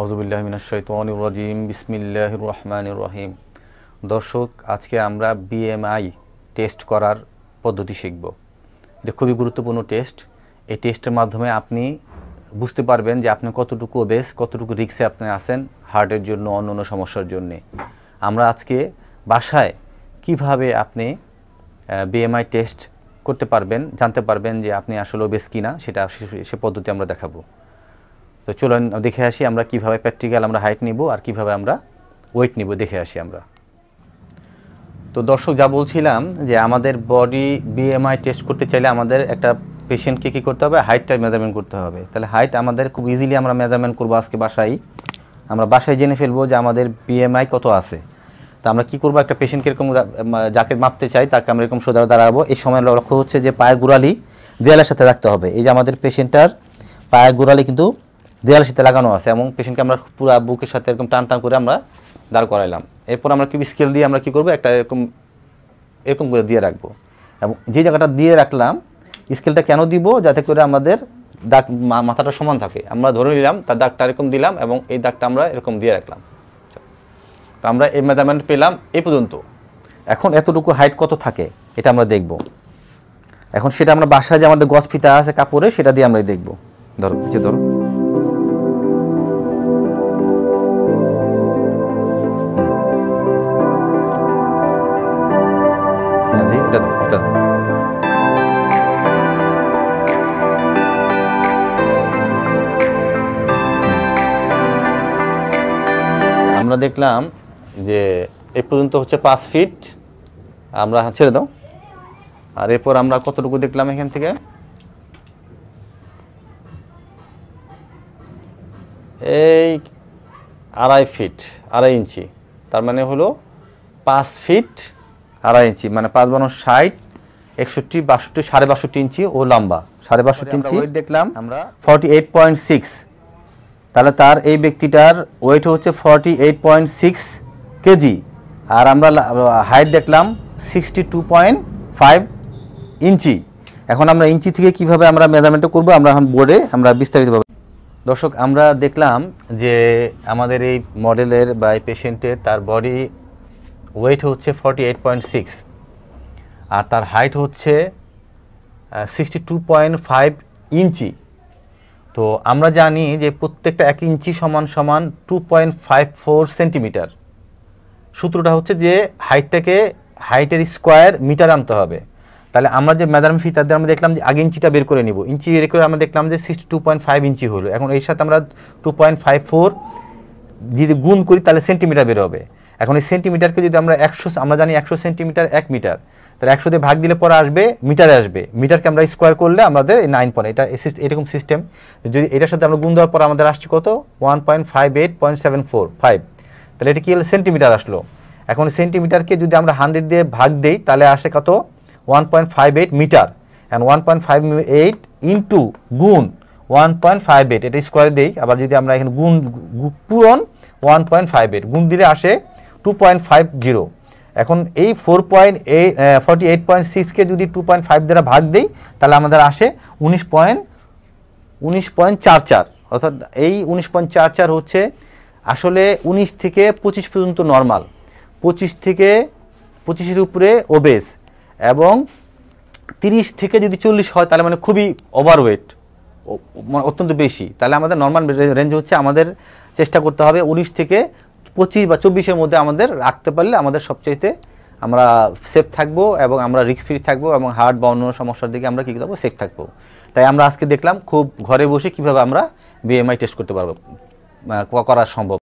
আউজুবিল্লাহমিনাশাইতানির বিসমিল্লাহ রহমান রহিম। দর্শক, আজকে আমরা বিএমআই টেস্ট করার পদ্ধতি শিখব। এটা খুবই গুরুত্বপূর্ণ টেস্ট এই টেস্টের মাধ্যমে আপনি বুঝতে পারবেন যে আপনি কতটুকু ওবেস কতটুকু রিক্সে আপনি আছেন হার্টের জন্য অন্য অন্য সমস্যার জন্যে। আমরা আজকে বাসায় কীভাবে আপনি বিএমআই টেস্ট করতে পারবেন, জানতে পারবেন যে আপনি আসলে ওবেস কিনা, সেটা সে পদ্ধতি আমরা দেখাবো। তো চলুন দেখে আসি আমরা কীভাবে প্র্যাকটিক্যাল আমরা হাইট নিব আর কীভাবে আমরা ওয়েট নিব, দেখে আসি আমরা। তো দর্শক যা বলছিলাম যে আমাদের বডি বিএমআই টেস্ট করতে চাইলে আমাদের একটা পেশেন্টকে কী করতে হবে? হাইটটা মেজারমেন্ট করতে হবে। তাহলে হাইট আমাদের খুব ইজিলি আমরা মেজারমেন্ট করব আজকে বাসায়। আমরা বাসায় জেনে ফেলব যে আমাদের বিএমআই কত আছে। তা আমরা কী করব? একটা পেশেন্টকে এরকম যা- মা- যাকে মাপতে চাই, তাকে আমরা এরকম সোজা দাঁড়াবো। এই সময় লক্ষ্য হচ্ছে যে পায়ের গোড়ালি দেয়ালের সাথে রাখতে হবে। এই যে আমাদের পেশেন্টটার পায়ের গোড়ালি কিন্তু দেয়ালের সাথে লাগানো আছে এবং পেশেন্টকে আমরা পুরো বুকের সাথে এরকম টান টান করে আমরা দাঁড় করাইলাম। এরপর আমরা কি স্কেল দিয়ে আমরা কি করব? একটা এরকম এরকম করে দিয়ে রাখব। এবং যে জায়গাটা দিয়ে রাখলাম স্কেলটা কেন দিব? যাতে করে আমাদের দাগ মাথাটা সমান থাকে। আমরা ধরে নিলাম, তার দাগটা এরকম দিলাম এবং এই দাগটা আমরা এরকম দিয়ে রাখলাম। তো আমরা এই মেজারমেন্ট পেলাম এই পর্যন্ত। এখন এতটুকু হাইট কত থাকে? এটা আমরা দেখব। এখন সেটা আমরা বাসায় যে আমাদের গছ ফিতা আছে কাপড়ে, সেটা দিয়ে আমরা দেখব। ধরো যে ধরো। আমরা দেখলাম যে এ পর্যন্ত হচ্ছে পাঁচ ফিট। আমরা ছেড়ে দাও। আর এরপর আমরা কতটুকু দেখলাম এখান থেকে? এই আড়াই ফিট আড়াই ইঞ্চি। তার মানে হলো পাঁচ ফিট আড়াই ইঞ্চি। মানে পাঁচ বানো ষাট একষট্টি বাষট্টি সাড়ে বাষট্টি ইঞ্চি ও লম্বা। সাড়ে বাষট্টি ইঞ্চি। দেখলাম। আমরা ফর্টি এইট পয়েন্ট সিক্স তাহলে তার এই ব্যক্তিটার ওয়েট হচ্ছে forty eight point six KG আর আমরা হাইট দেখলাম sixty two point five inch. এখন আমরা ইঞ্চি থেকে কীভাবে আমরা মেজারমেন্টটা করব আমরা এখন বোর্ডে আমরা বিস্তারিতভাবে দর্শক, আমরা দেখলাম যে আমাদের এই মডেলের বা এই পেশেন্টের তার বডি ওয়েট হচ্ছে ফর্টি এইট পয়েন্ট সিক্স আর তার হাইট হচ্ছে সিক্সটি টু পয়েন্ট ফাইভ ইঞ্চি। তো আমরা জানি যে প্রত্যেকটা এক ইঞ্চি সমান সমান two point five four centimetre সূত্রটা হচ্ছে যে হাইটটাকে, হাইটের স্কোয়ার মিটার আনতে হবে। তাহলে আমরা যে মেজারমেন্ট ফিতার দিয়ে আমরা দেখলাম যে আগে ইঞ্চিটা বের করে নিব। ইঞ্চি বের করে আমরা দেখলাম যে সিক্সটি টু পয়েন্ট ফাইভ ইঞ্চি হলো। এখন এর সাথে আমরা টু পয়েন্ট ফাইভ ফোর যদি গুণ করি তাহলে সেন্টিমিটার বের হবে। এখন এই সেন্টিমিটারকে যদি আমরা একশো, আমরা জানি একশো সেন্টিমিটার এক মিটার তাহলে একশো দিয়ে ভাগ দিলে পরে আসবে মিটারে আসবে। মিটারকে আমরা স্কোয়ার করলে আমাদের এই নাইন পয়েন্ট এটা এরকম সিস্টেম যদি এটার সাথে আমরা গুণ দেওয়ার পর আমাদের আসছে কত? One point five eight point seven four five তাহলে এটা কি হলো? সেন্টিমিটার আসলো। এখন সেন্টিমিটারকে যদি আমরা হান্ড্রেড দিয়ে ভাগ দিই, তাহলে আসে কত? One point five eight metre and one point five eight into গুণ ওয়ান পয়েন্ট ফাইভ এইট এটা স্কোয়ারে দেই। আবার যদি আমরা এখানে গুণ পূরণ ওয়ান পয়েন্ট ফাইভ এইট গুণ দিলে আসে টু পয়েন্ট ফাইভ জিরো এখন এই ফোর পয়েন্ট এই ফর্টি এইট পয়েন্ট সিক্সকে যদি টু পয়েন্ট ফাইভ দ্বারা ভাগ দেই, তাহলে আমাদের আসে উনিশ পয়েন্ট উনিশ পয়েন্ট চার চার। অর্থাৎ এই উনিশ পয়েন্ট চার চার হচ্ছে আসলে উনিশ থেকে পঁচিশ পর্যন্ত নর্মাল পঁচিশ থেকে পঁচিশের উপরে ওবেস এবং তিরিশ থেকে যদি চল্লিশ হয়, তাহলে মানে খুবই ওভারওয়েট মানে অত্যন্ত বেশি। তাহলে আমাদের নর্মাল রেঞ্জ হচ্ছে, আমাদের চেষ্টা করতে হবে উনিশ থেকে পঁচিশ বা চব্বিশের মধ্যে আমাদের রাখতে পারলে আমাদের সবচাইতে আমরা সেফ থাকব এবং আমরা রিস্ক ফ্রি থাকব এবং হার্ট বা অন্য সমস্যার দিকে আমরা কী করব সেফ থাকব। তাই আমরা আজকে দেখলাম খুব ঘরে বসে কীভাবে আমরা বিএমআই টেস্ট করতে পারব করা সম্ভব।